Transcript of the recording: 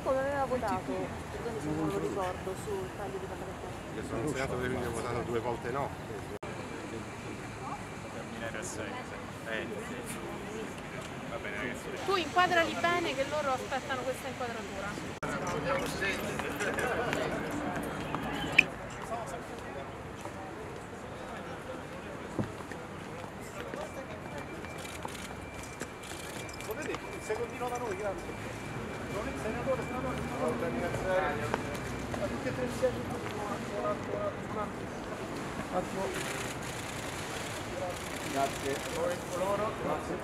lei come aveva votato? Scusate se non lo ricordo sul taglio di Camerata. Io sono insegnato quindi ho votato due volte no. terminare a 6. Eh, va bene ragazzi. Tu inquadrali bene che loro aspettano questa inquadratura. Vedi? Il secondino da noi, grande. Non il senatore, senatore, senatore. Grazie.